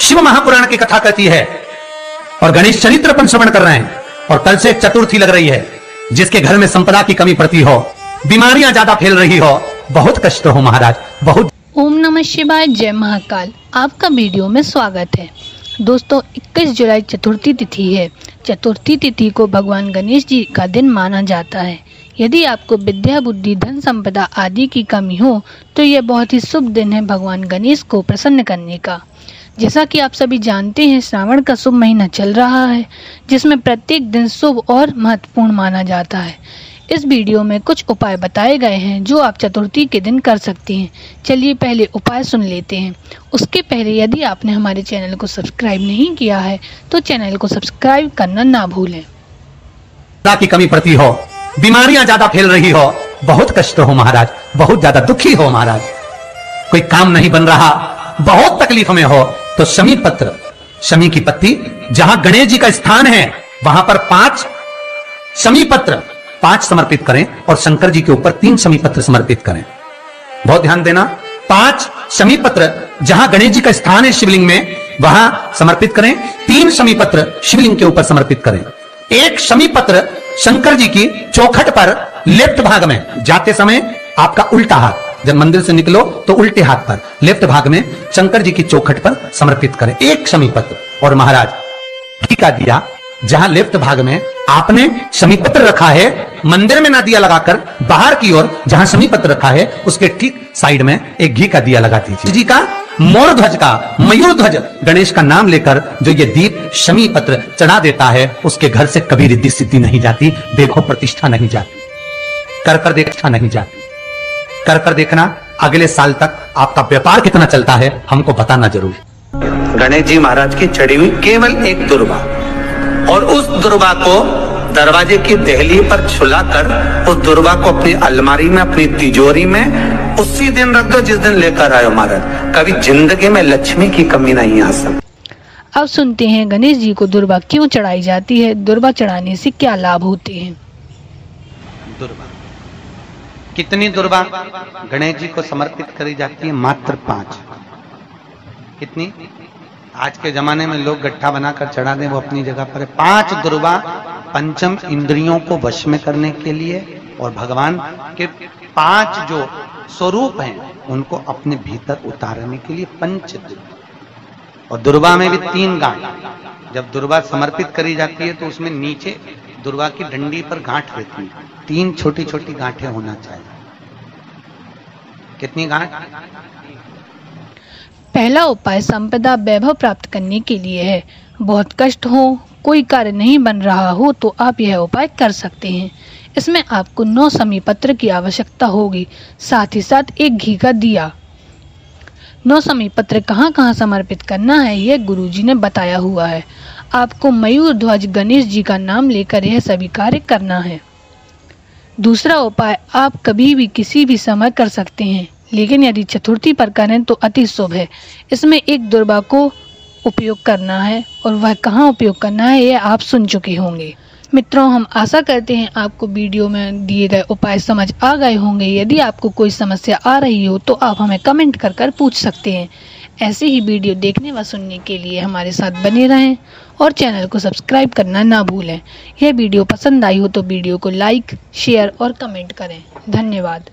शिव महापुराण की कथा कहती है और गणेश चरित्र श्रवण कर रहे हैं और कल से चतुर्थी लग रही है, जिसके घर में संपदा की कमी पड़ती हो, बीमारियाँ ज़्यादा फैल रही हो, बहुत कष्ट हो महाराज, बहुत। ओम नमः शिवाय, जय महाकाल। आपका वीडियो में स्वागत है। दोस्तों 21 जुलाई चतुर्थी तिथि है। चतुर्थी तिथि को भगवान गणेश जी का दिन माना जाता है। यदि आपको विद्या, बुद्धि, धन, संपदा आदि की कमी हो तो यह बहुत ही शुभ दिन है भगवान गणेश को प्रसन्न करने का। जैसा कि आप सभी जानते हैं, श्रावण का शुभ महीना चल रहा है, जिसमें प्रत्येक दिन शुभ और महत्वपूर्ण माना जाता है। इस वीडियो में कुछ उपाय बताए गए हैं, जो आप चतुर्थी के दिन कर सकते हैं। चलिए पहले उपाय सुन लेते हैं। उसके पहले, यदि आपने हमारे चैनल को सब्सक्राइब नहीं किया है तो चैनल को सब्सक्राइब करना ना भूलें। की कमी पड़ती हो, बीमारियाँ ज़्यादा फैल रही हो, बहुत कष्ट हो महाराज, बहुत ज़्यादा दुखी हो महाराज। कोई काम नहीं बन रहा, बहुत तकलीफ़ में हो तो शमी पत्र, शमी की पत्ती जहाँ गणेश जी का स्थान है, वहाँ पर पाँच शमी पत्र, पाँच समर्पित करें और शंकर जी के ऊपर तीन शमी पत्र समर्पित करें। बहुत ध्यान देना, पाँच शमी पत्र, जहाँ गणेश जी का स्थान है शिवलिंग में, वहाँ समर्पित करें, तीन शमी पत्र शिवलिंग के ऊपर समर्पित करें। एक शमी पत्र शंकर जी की चौखट पर लेफ़्ट भाग में, जाते समय आपका उल्टा हाथ। जब मंदिर से निकलो तो उल्टे हाथ पर, लेफ़्ट भाग में शंकर जी की चौखट पर समर्पित करें, एक शमी पत्र और महाराज घी का दिया, जहाँ लेफ़्ट भाग में आपने शमी पत्र रखा है, मंदिर में ना दिया लगाकर, बाहर की ओर जहाँ शमी पत्र रखा है, उसके ठीक साइड में एक घी का दिया लगा दीजिए। जी का मोर ध्वज का मयूर ध्वज गणेश का नाम लेकर जो ये दीप शमी पत्र चढ़ा देता है, उसके घर से कभी रिद्धि सिद्धि नहीं जाती, देखो प्रतिष्ठा नहीं जाती, कर कर देखा नहीं जाती। कर कर देखना अगले साल तक आपका व्यापार कितना चलता है हमको बताना ज़रूर। गणेश जी महाराज की चढ़ी हुई केवल एक दुर्वा और उस दुर्वा को दरवाजे की दहली पर छुलाकर उस दुर्वा को अपनी अलमारी में अपनी तिजोरी में उसी दिन रख दो जिस दिन लेकर आयो महाराज। कभी ज़िंदगी में लक्ष्मी की कमी नहीं आ सकती। अब सुनते हैं गणेश जी को दुर्वा क्यों चढ़ाई जाती है? दुर्वा चढ़ाने से क्या लाभ होते हैं? दुर्वा कितनी दुर्वा गणेश जी को समर्पित करी जाती है मात्र पाँच। कितनी? आज के जमाने में लोग गट्ठा बनाकर चढ़ा दें, वो अपनी जगह पर पाँच दुर्वा पंचम इंद्रियों को वश में करने के लिए और भगवान के पाँच जो स्वरूप हैं, उनको अपने भीतर उतारने के लिए पंच और दुर्वा में भी तीन गांठ। जब दुर्वा समर्पित करी जाती है तो उसमें नीचे दुर्वा की डंडी पर गांठ रहती है। तीन छोटी छोटी गांठें होना चाहिए। कितनी गांठ? पहला उपाय संपदा वैभव प्राप्त करने के लिए है। बहुत कष्ट हो, कोई कार्य नहीं बन रहा हो तो आप यह उपाय कर सकते हैं। इसमें आपको नौ समी पत्र की आवश्यकता होगी, साथ ही साथ एक घी का दिया। नौ समी पत्र कहाँ कहाँ समर्पित करना है, यह गुरुजी ने बताया हुआ है। आपको मयूर ध्वज गणेश जी का नाम लेकर यह सभी कार्य करना है। दूसरा उपाय, आप कभी भी किसी भी समय कर सकते हैं, लेकिन यदि चतुर्थी पर करें तो अति शुभ है। इसमें एक दुर्बा को उपयोग करना है, और वह कहाँ उपयोग करना है यह आप सुन चुके होंगे। मित्रों, हम आशा करते हैं आपको वीडियो में दिए गए उपाय समझ आ गए होंगे। यदि आपको कोई समस्या आ रही हो तो आप हमें कमेंट कर कर पूछ सकते हैं। ऐसे ही वीडियो देखने व सुनने के लिए हमारे साथ बने रहें और चैनल को सब्सक्राइब करना ना भूलें। यह वीडियो पसंद आई हो तो वीडियो को लाइक, शेयर और कमेंट करें। धन्यवाद।